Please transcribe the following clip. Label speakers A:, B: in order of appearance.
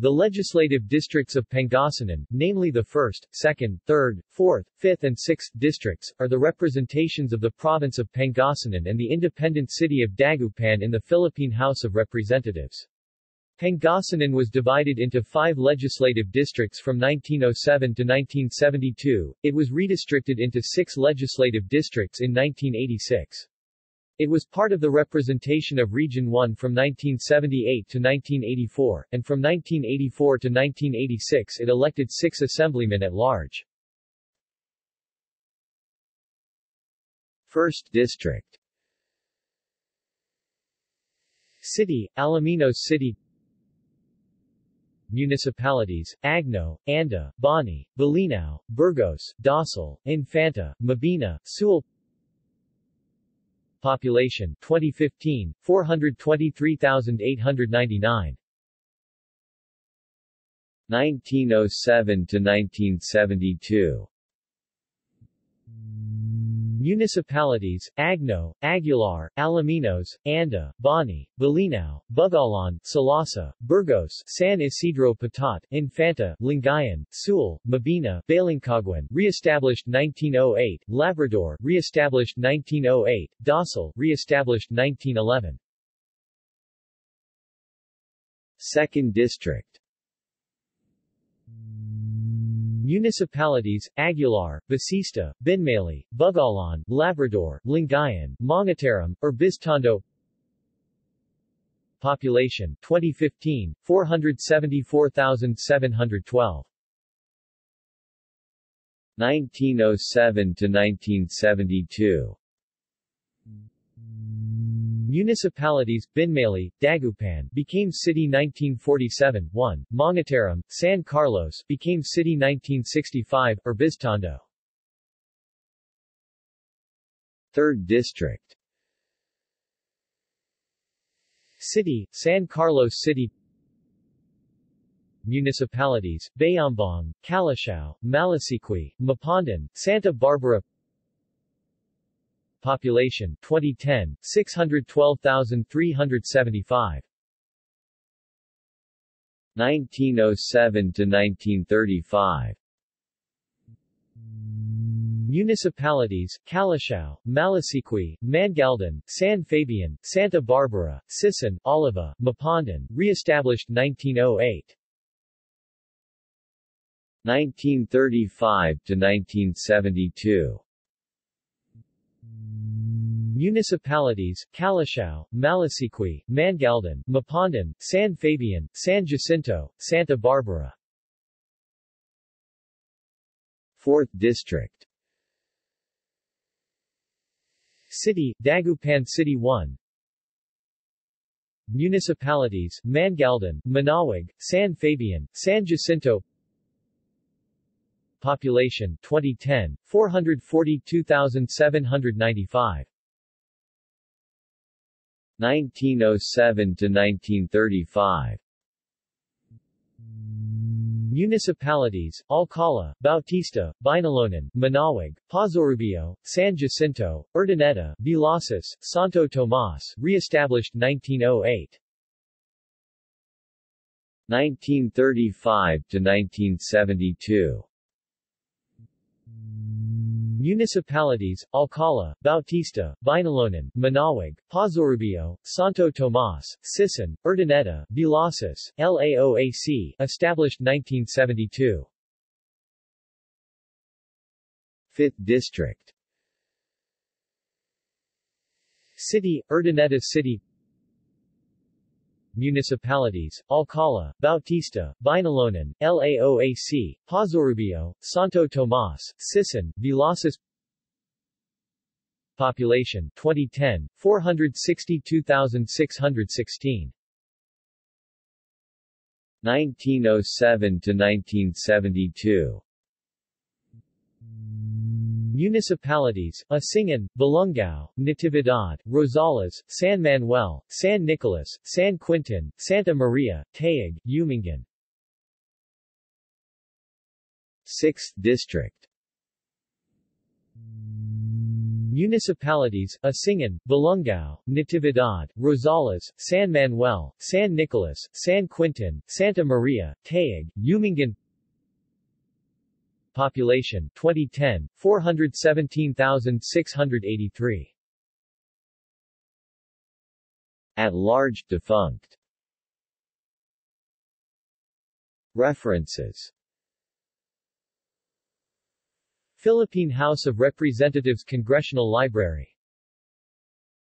A: The legislative districts of Pangasinan, namely the 1st, 2nd, 3rd, 4th, 5th and 6th districts, are the representations of the province of Pangasinan and the independent city of Dagupan in the Philippine House of Representatives. Pangasinan was divided into five legislative districts from 1907 to 1972, it was redistricted into six legislative districts in 1986. It was part of the representation of Region 1 from 1978 to 1984, and from 1984 to 1986 it elected six assemblymen at large. First District City, Alaminos City municipalities, Agno, Anda, Bani, Bolinao, Burgos, Dasol, Infanta, Mabini, Sual Population 2015, 423,899 1907 to 1972 Municipalities, Agno, Aguilar, Alaminos, Anda, Bani, Bolinao, Bugallon, Salasa, Burgos, San Isidro Patat, Infanta, Lingayen, Sual, Mabini, Balincaguin, re-established 1908, Labrador, re-established 1908, Dasol, re-established 1911. Second District Municipalities, Aguilar, Basista, Binmaley, Bugallon, Labrador, Lingayen, Mangatarem, Urbiztondo Population 2015, 474,712 1907 to 1972 Municipalities, Binmaley, Dagupan became city 1947, 1, Mangatarem, San Carlos became city 1965, Urbiztondo. 3rd District. City, San Carlos City. Municipalities, Bayambang, Calasiao, Malasiqui, Mapandan, Santa Barbara Population 2010 612,375 1907 to 1935 Municipalities, Calasiao, Malasiqui, Mangaldan, San Fabian, Santa Barbara, Sison, Oliva, Mapandan, re-established 1908. 1935 to 1972 Municipalities, Calasiao, Malasiqui, Mangaldan, Mapandan, San Fabian, San Jacinto, Santa Barbara. 4th District. City, Dagupan City 1 Municipalities, Mangaldan, Manaoag, San Fabian, San Jacinto. Population 2010, 442,795 1907 to 1935 Municipalities, Alcala, Bautista, Binalonan, Manaoag, Pozorubio, San Jacinto, Urdaneta, Villasis, Santo Tomas, re-established 1908. 1935 to 1972 Municipalities, Alcala, Bautista, Binalonan, Manaoag, Pozorubio, Santo Tomas, Sison, Urdaneta, Villasis, LAOAC, established 1972. 5th District City, Urdaneta City Municipalities, Alcala, Bautista, Binalonan, LAOAC, Pozorubio, Santo Tomas, Sison, Villasis Population 2010, 462,616 1907 to 1972 Municipalities, Asingan, Balungao, Natividad, Rosales, San Manuel, San Nicolas, San Quintin, Santa Maria, Tayug, Umingan 6th District. Municipalities, Asingan, Balungao, Natividad, Rosales, San Manuel, San Nicolas, San Quintin, Santa Maria, Tayug, Umingan Population 2010, 417,683 At large, defunct. References. Philippine House of Representatives Congressional Library